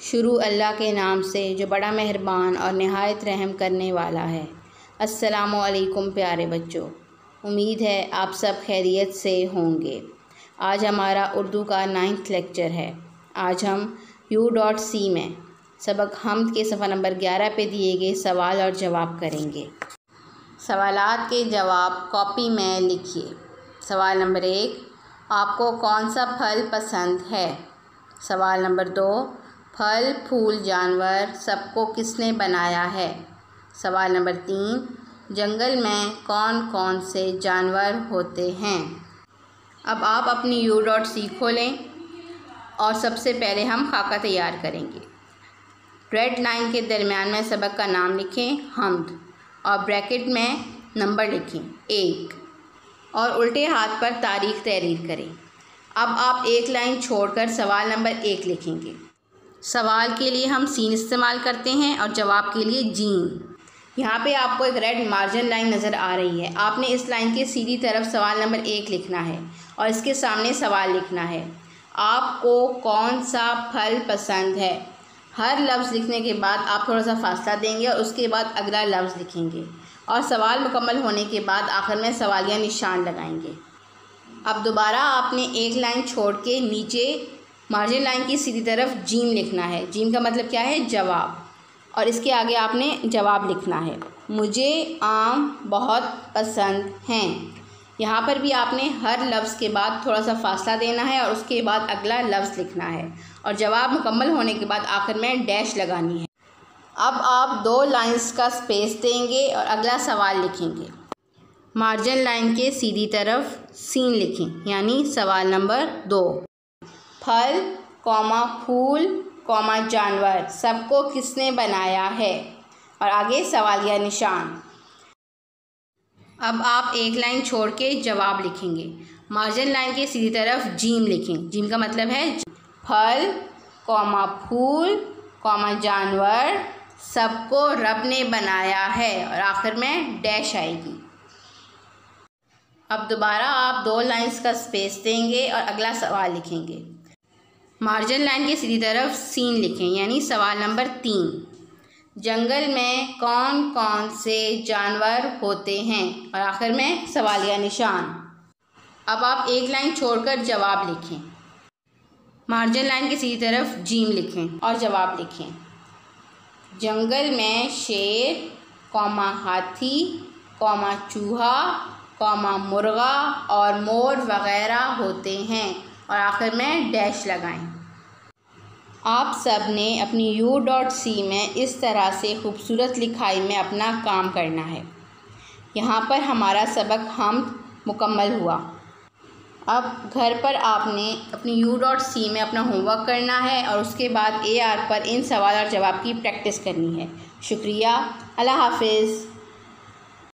शुरू अल्लाह के नाम से, जो बड़ा मेहरबान और नहायत रहम करने वाला है। असलकुम प्यारे बच्चों। उम्मीद है आप सब खैरियत से होंगे। आज हमारा उर्दू का नाइन्थ लेक्चर है। आज हम यू डॉट सी में सबक हम के सफ़ा नंबर ग्यारह पे दिए गए सवाल और जवाब करेंगे। सवालात के जवाब कॉपी में लिखिए। सवाल नंबर एक, आपको कौन सा फल पसंद है? सवाल नंबर दो फल, फूल, जानवर सबको किसने बनाया है? सवाल नंबर तीन, जंगल में कौन कौन से जानवर होते हैं? अब आप अपनी यू डॉट सी खोलें और सबसे पहले हम खाका तैयार करेंगे। रेड लाइन के दरमियान में सबक का नाम लिखें हमद और ब्रैकेट में नंबर लिखें, एक। और उल्टे हाथ पर तारीख तहरीर करें। अब आप एक लाइन छोड़कर सवाल नंबर एक लिखेंगे। सवाल के लिए हम सीन इस्तेमाल करते हैं और जवाब के लिए जीन यहाँ पे आपको एक रेड मार्जिन लाइन नज़र आ रही है। आपने इस लाइन के सीधी तरफ़ सवाल नंबर एक लिखना है और इसके सामने सवाल लिखना है। आपको कौन सा फल पसंद है? हर लफ्ज़ लिखने के बाद आप थोड़ा सा फासला देंगे और उसके बाद अगला लफ्ज़ लिखेंगे और सवाल मुकम्मल होने के बाद आखिर में सवालिया निशान लगाएँगे। अब दोबारा आपने एक लाइन छोड़ के नीचे मार्जिन लाइन की सीधी तरफ़ जीम लिखना है। जीम का मतलब क्या है? जवाब। और इसके आगे आपने जवाब लिखना है। मुझे आम बहुत पसंद हैं। यहाँ पर भी आपने हर लफ्ज़ के बाद थोड़ा सा फासला देना है और उसके बाद अगला लफ्ज़ लिखना है। और जवाब मुकम्मल होने के बाद आखिर में डैश लगानी है। अब आप दो लाइंस का स्पेस देंगे और अगला सवाल लिखेंगे। मार्जिन लाइन के सीधी तरफ़ सीन लिखें, यानी सवाल नंबर दो। फल, कौमा फूल, कौमा जानवर, सबको किसने बनाया है? और आगे सवालिया निशान। अब आप एक लाइन छोड़ के जवाब लिखेंगे। मार्जिन लाइन के सीधी तरफ़ जीम लिखें। जीम का मतलब है फल, कौमा फूल, कौमा जानवर, सबको रब ने बनाया है। और आखिर में डैश आएगी। अब दोबारा आप दो लाइंस का स्पेस देंगे और अगला सवाल लिखेंगे। मार्जिन लाइन के सीधी तरफ़ सीन लिखें, यानी सवाल नंबर तीन। जंगल में कौन कौन से जानवर होते हैं? और आखिर में सवालिया निशान। अब आप एक लाइन छोड़कर जवाब लिखें। मार्जिन लाइन के सीधी तरफ़ जीम लिखें और जवाब लिखें। जंगल में शेर, कौमा हाथी, कौमा चूहा कौमा मुर्गा और मोर वगैरह होते हैं। और आखिर में डैश लगाएँ आप सबने अपनी यू डॉट सी में इस तरह से खूबसूरत लिखाई में अपना काम करना है। यहाँ पर हमारा सबक हम मुकम्मल हुआ। अब घर पर आपने अपनी यू डॉट सी में अपना होमवर्क करना है और उसके बाद ए आर पर इन सवाल और जवाब की प्रैक्टिस करनी है। शुक्रिया। अल्लाह हाफिज़।